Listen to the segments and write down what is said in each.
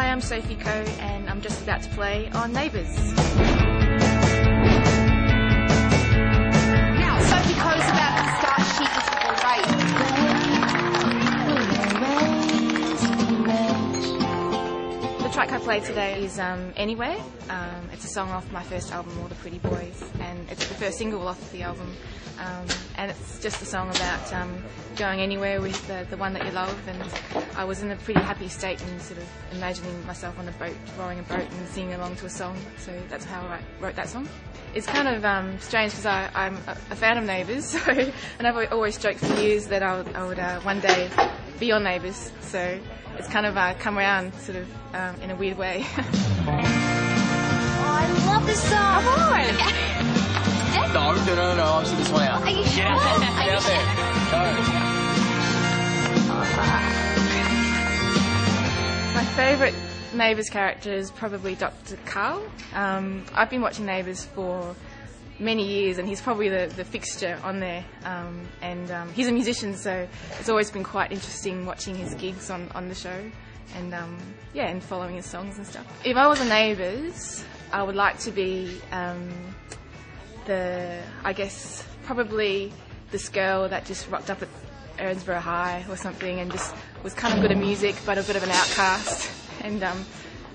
Hi, I'm Sophie Koh, and I'm just about to play on Neighbours. Track I played today is um, Anywhere. Um, it's a song off my first album, All the Pretty Boys, and it's the first single off the album. Um, and it's just a song about um, going anywhere with the, the one that you love. And I was in a pretty happy state and sort of imagining myself on a boat, rowing a boat and singing along to a song. So that's how I wrote that song. It's kind of um, strange because I'm a, a, fan of Neighbours, so, and I've always joked for years that I would, I would uh, one day be on Neighbours. So it's kind of uh, come around sort of um, in a weird way. oh, I love this song. Come on. No, no, no, no, I'll sit this one out. Are you sure? Get out, Get out there. Go. My favourite Neighbours character is probably Dr. Karl. Um, I've been watching Neighbours for many years, and he's probably the, the fixture on there. Um, and um, he's a musician, so it's always been quite interesting watching his gigs on, on the show, and um, yeah, and following his songs and stuff. If I was a Neighbours, I would like to be um, the, I guess, probably this girl that just rocked up at Erinsborough High or something and just was kind of good at music but a bit of an outcast and um,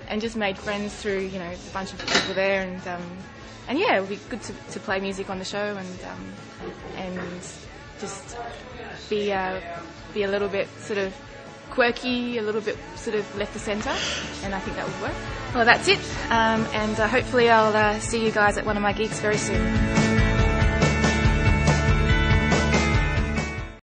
and just made friends through you know a bunch of people there and um, and yeah it would be good to, to play music on the show and um, and just be uh, be a little bit sort of quirky, a little bit sort of left of centre, and I think that would work. Well, that's it, um, and uh, hopefully I'll uh, see you guys at one of my gigs very soon.